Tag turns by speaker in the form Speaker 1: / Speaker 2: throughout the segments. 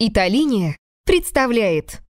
Speaker 1: Италиния представляет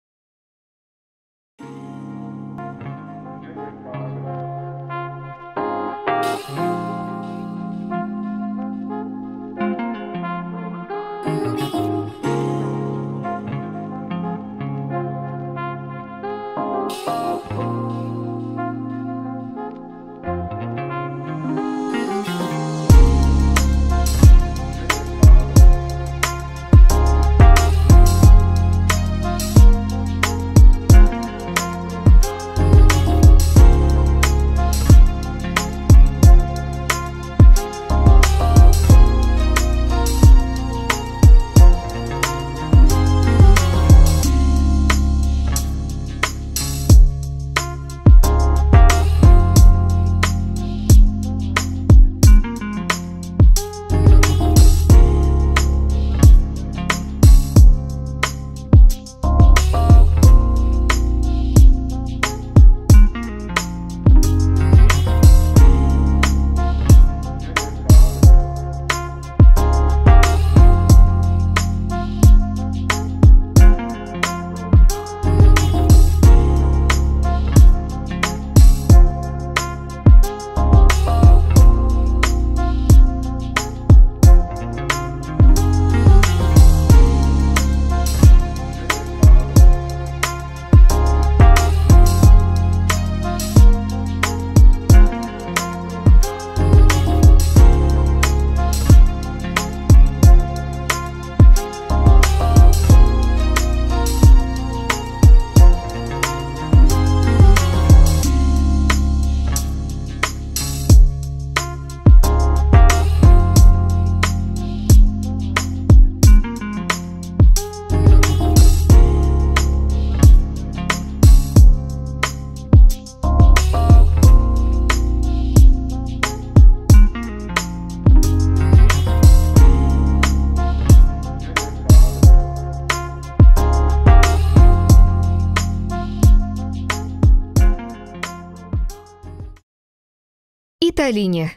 Speaker 1: Италиния